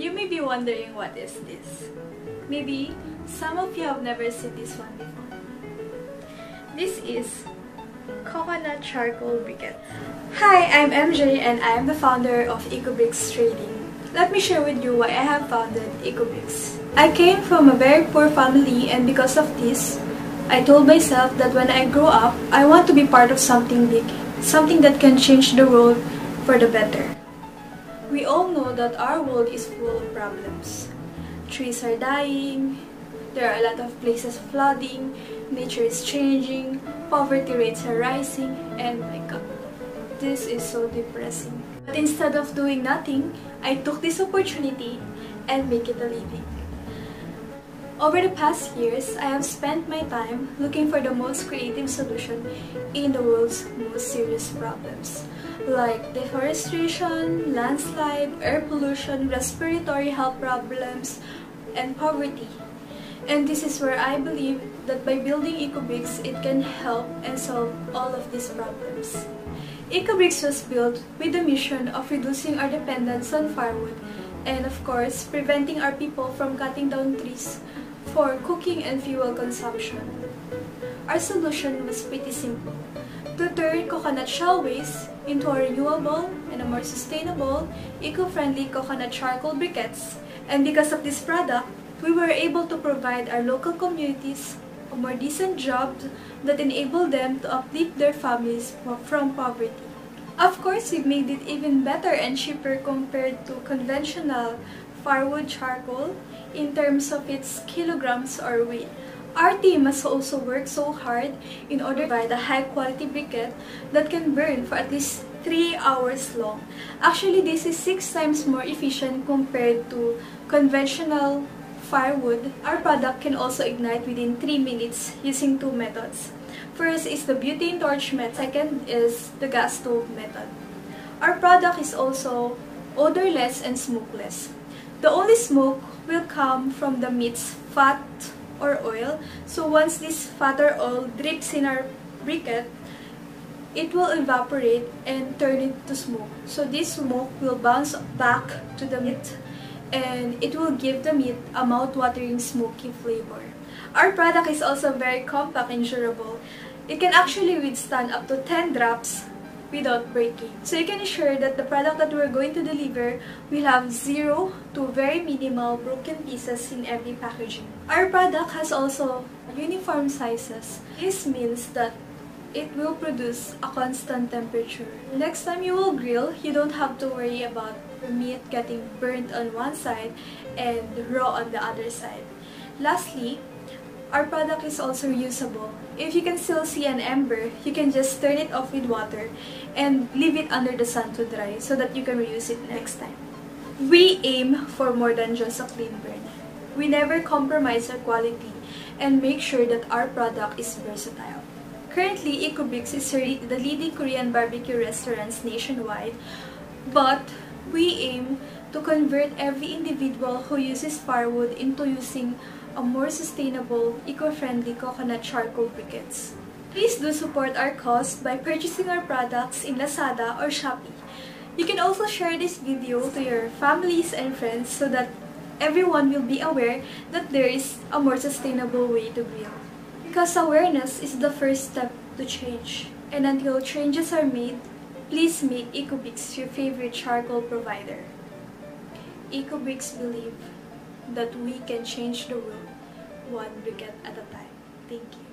You may be wondering what is this. Maybe some of you have never seen this one before. This is coconut charcoal briquette. Hi, I'm MJ and I am the founder of Ecobriqs Trading. Let me share with you why I have founded Ecobriqs. I came from a very poor family and because of this, I told myself that when I grow up, I want to be part of something big, something that can change the world for the better. We all know that our world is full of problems. Trees are dying, there are a lot of places flooding, nature is changing, poverty rates are rising, and my god, this is so depressing. But instead of doing nothing, I took this opportunity and make it a living. Over the past years, I have spent my time looking for the most creative solution in the world's most serious problems, like deforestation, landslide, air pollution, respiratory health problems, and poverty. And this is where I believe that by building Ecobriqs, it can help and solve all of these problems. Ecobriqs was built with the mission of reducing our dependence on firewood and of course, preventing our people from cutting down trees for cooking and fuel consumption. Our solution was pretty simple. To turn coconut shell waste into a renewable and a more sustainable, eco-friendly coconut charcoal briquettes. And because of this product, we were able to provide our local communities a more decent jobs that enable them to uplift their families from poverty. Of course, we made it even better and cheaper compared to conventional firewood charcoal in terms of its kilograms or weight. Our team must also work so hard in order to provide a high quality briquette that can burn for at least 3 hours long. Actually, this is 6 times more efficient compared to conventional firewood. Our product can also ignite within 3 minutes using two methods. First is the butane torch method, second is the gas stove method. Our product is also odorless and smokeless. The only smoke will come from the meat's fat or oil. So once this fat or oil drips in our briquette, it will evaporate and turn into smoke. So this smoke will bounce back to the meat and it will give the meat a mouth-watering smoky flavor. Our product is also very compact and durable. It can actually withstand up to 10 drops without breaking. So you can ensure that the product that we're going to deliver will have zero to very minimal broken pieces in every packaging. Our product has also uniform sizes. This means that it will produce a constant temperature. Next time you will grill, you don't have to worry about meat getting burnt on one side and raw on the other side. Lastly, our product is also reusable. If you can still see an ember, you can just turn it off with water and leave it under the sun to dry so that you can reuse it next time. We aim for more than just a clean burn. We never compromise our quality and make sure that our product is versatile. Currently, Ecobriqs is the leading Korean barbecue restaurants nationwide, but we aim to convert every individual who uses firewood into using a more sustainable, eco-friendly coconut charcoal briquettes. Please do support our cause by purchasing our products in Lazada or Shopee. You can also share this video to your families and friends so that everyone will be aware that there is a more sustainable way to grill. Because awareness is the first step to change. And until changes are made, please make Ecobriqs your favorite charcoal provider. Ecobriqs believe that we can change the world one briquette at a time. Thank you.